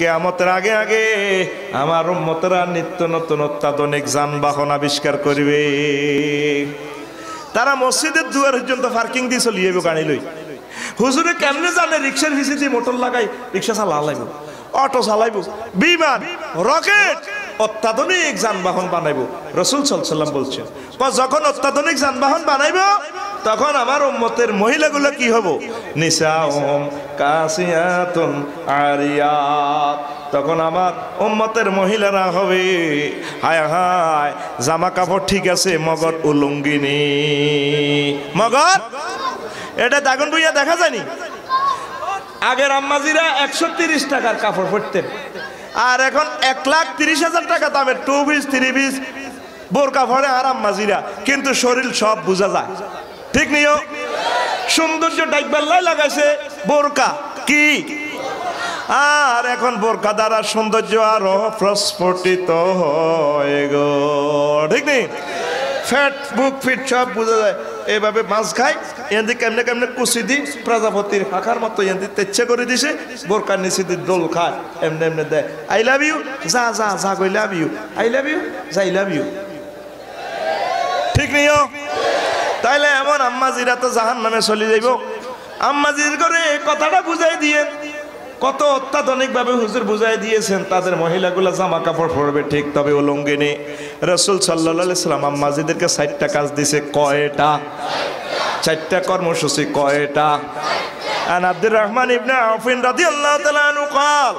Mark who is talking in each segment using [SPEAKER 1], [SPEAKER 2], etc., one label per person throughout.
[SPEAKER 1] কেয়ামতের আগে আগে আমার উম্মতেরা নিত্য নতুন অত্যাধুনিক যানবাহন আবিষ্কার করবে। তারা মসজিদের দুয়ার পর্যন্ত পার্কিং দিয়ে চলিয়ে গাড়ি লই। হুজুরে কেমনে জানে রিক্সার ভিসি দিয়ে মোটর লাগাই, রিক্সা চালাইব অটো চালাইব, বিমান রকেট অত্যাধুনিক যানবাহন বানাইব। রসুল সাল্লাম বলছেন যখন অত্যাধুনিক যানবাহন বানাইব তখন আমার উম্মতের মহিলাগুলো কি হব? নিসাউম কাসিয়াতুন আরিয়াত তখন আমার উম্মতের মহিলারা হবে, হায় হায় জামা কাপড় ঠিক আছে, মগর উলঙ্গিনী। মগর? এটা দাগুন বইয়া দেখা যায়নি? আগের আম্মাজিরা একশো টাকার কাপড় পরতেন। আর এখন এক লাখ তিরিশ হাজার টাকা দামের টু পিস থ্রি পিস বোরকা ভরে আর আম্মাজিরা। কিন্তু শরীর সব বোঝা যায়। ঠিক নিও সৌন্দর্য ডাইকবাল্লাই লাগাইছে। বোরকা কি? আর এখন বোরকা দ্বারা সৌন্দর্য আরও প্রস্ফুটিত হয় গো। ঠিক নেই? ফ্যাট, বুক ফিট সব বোঝা যায়। এইভাবে মাছ খায় এনদি কেমনে কেমনে কুচি দি প্রজাপতির হাঁকার মতো এনদি তেচ্ছে করে দিছে, বোরকার নিচে দি দোল খায়, এমনি এমনি দেয়। আই লাভ ইউ যা যা যা কই love you I love you যা আই লাভ ইউ ঠিক নিও তাইলে এমন আম্মাজিরা তো জাহান নামে চলে যাইব আম্মাজির করে কথাটা বুঝাই দিয়ে কত অত্যাধুনিক ভাবে হুজুর বুঝাই দিয়েছেন তাদের মহিলাগুলা জামা কাপড় পরবে ঠিক তবে উলঙ্গিনী রসুল সাল্লাহ সাল্লাম আম্মাজিদেরকে ষাটটা কাজ দিছে কয়টা চারটা কর্মসূচি কয়টা আন আব্দুর রহমান ইবনে আউফিন রাদিয়াল্লাহু তাআলা আনহু قال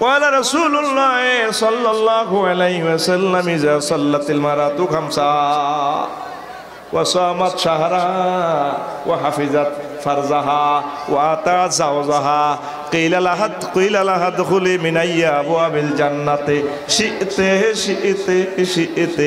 [SPEAKER 1] قال رسول الله صلى الله عليه وسلم إذا صلت المرأة خمسا وصامت شهرها وحفظت فرزها وأطاعت زوجها. قيل لها قيل لها ادخلي من أي أبواب الجنة. شئت شئت شئت.